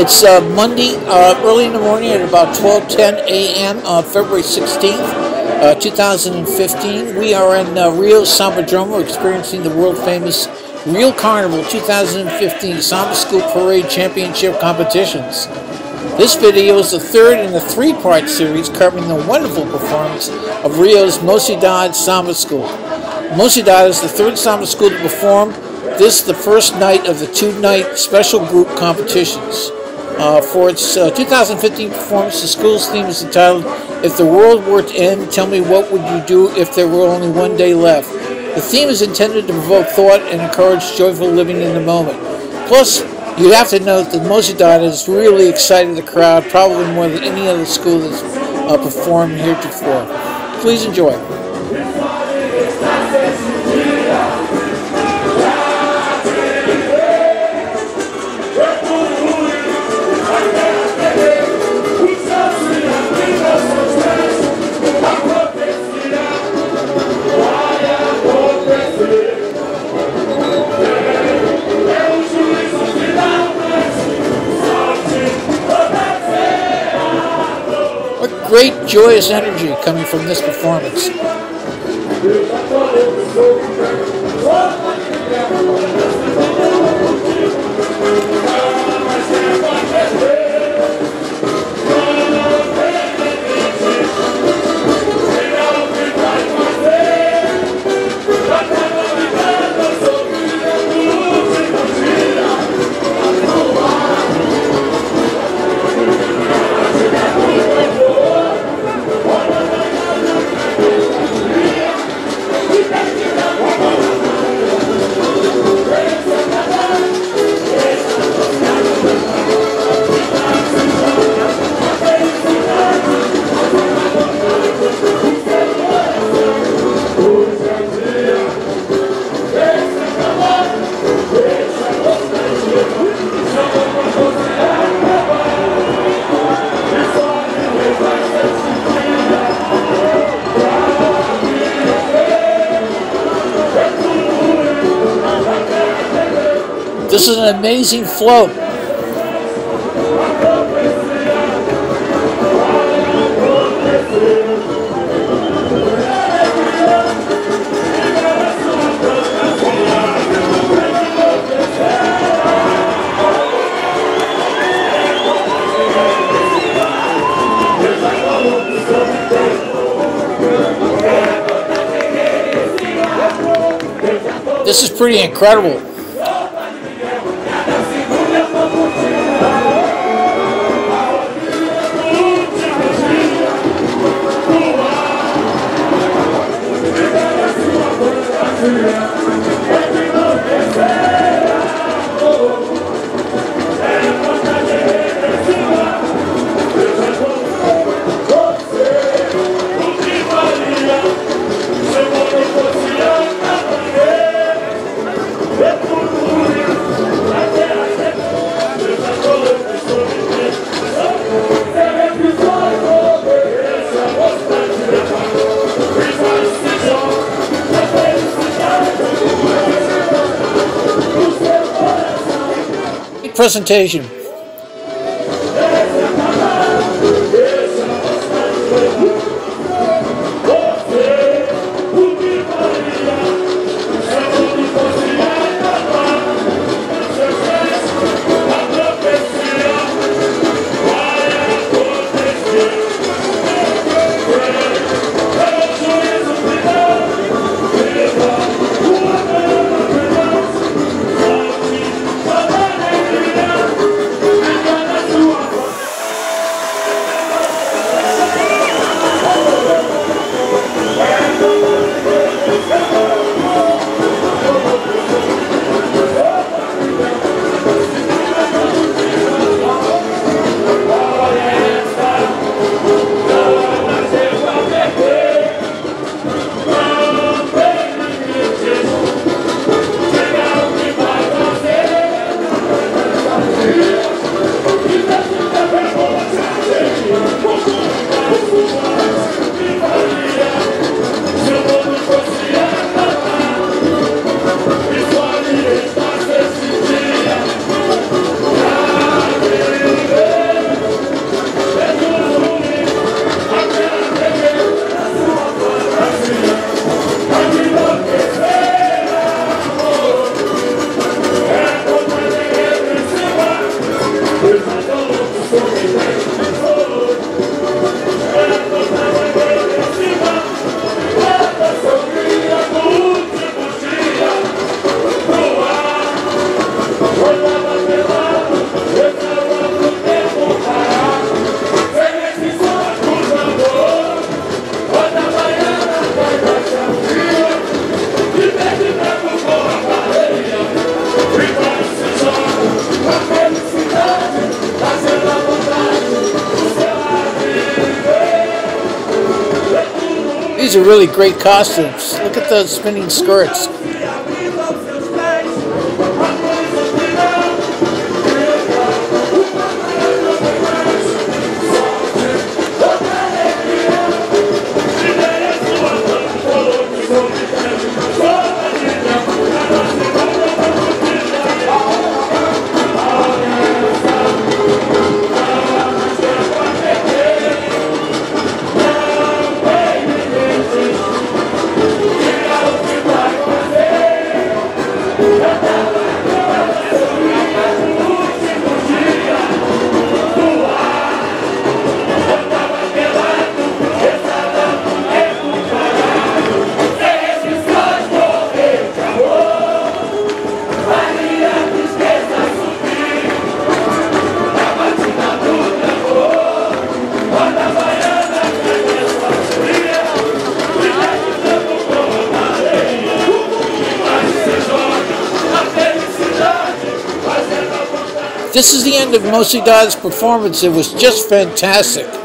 It's uh, Monday, uh, early in the morning at about 12:10 a.m. Uh, February 16th, uh, 2015. We are in uh, Rio Sambadromo experiencing the world famous Rio Carnival 2015 Samba School Parade Championship competitions. This video is the third in a three-part series covering the wonderful performance of Rio's Mocidade Samba School. Mocidade is the third samba school to perform this the first night of the two-night special group competitions. Uh, for its uh, 2015 performance, the school's theme is entitled If the World Were to End, Tell Me What Would You Do If There Were Only One Day Left. The theme is intended to provoke thought and encourage joyful living in the moment. Plus, you have to note that Mocidade has really excited the crowd, probably more than any other school that's uh, performed heretofore. Please enjoy. Great joyous energy coming from this performance. This is an amazing float. This is pretty incredible. Presentation. These are really great costumes. Look at those spinning skirts. Yeah. This is the end of Mocidade's performance. It was just fantastic.